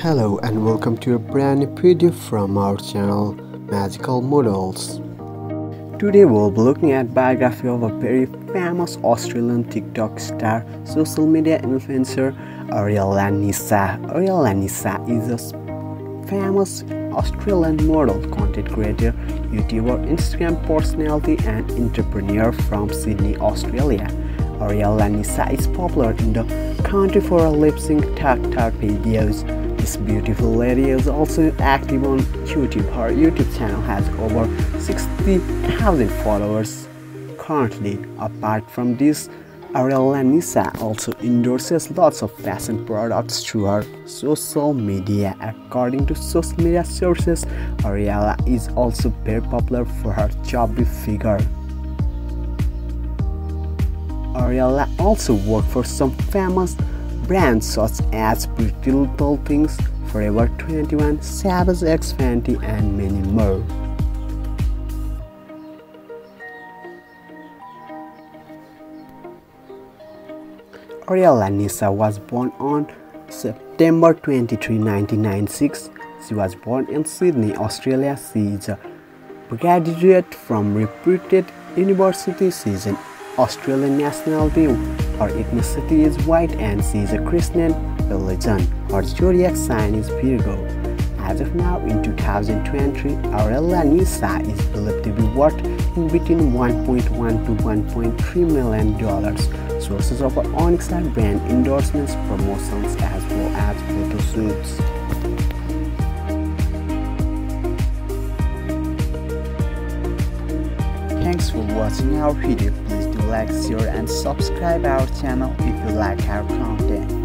Hello and welcome to a brand new video from our channel Magical Models. Today we'll be looking at biography of a very famous Australian TikTok star, social media influencer Ariella Nyssa. Ariella Nyssa is a famous Australian model, content creator, YouTuber, Instagram personality and entrepreneur from Sydney, Australia. Ariella Nyssa is popular in the country for her lip-sync TikTok videos this beautiful lady is also active on YouTube. Her YouTube channel has over 60,000 followers currently. Apart from this, Ariella Nyssa also endorses lots of fashion products through her social media. According to social media sources, Ariella is also very popular for her chubby figure. Ariella also worked for some famous brands such as Pretty Little Things, Forever 21, Savage X Fenty, and many more. Ariella Nyssa was born on September 23, 1996. She was born in Sydney, Australia. She is a graduate from reputed university. She is an Australian nationality. Her ethnicity is white and she is a Christian religion. Her zodiac sign is Virgo. As of now, in 2020, Ariella Nyssa is believed to be worth in between 1.1 to 1.3 million dollars. Sources of her Onyx are brand endorsements, promotions, as well as photo shoots. Thanks for watching our video. Please like, share and subscribe our channel if you like our content.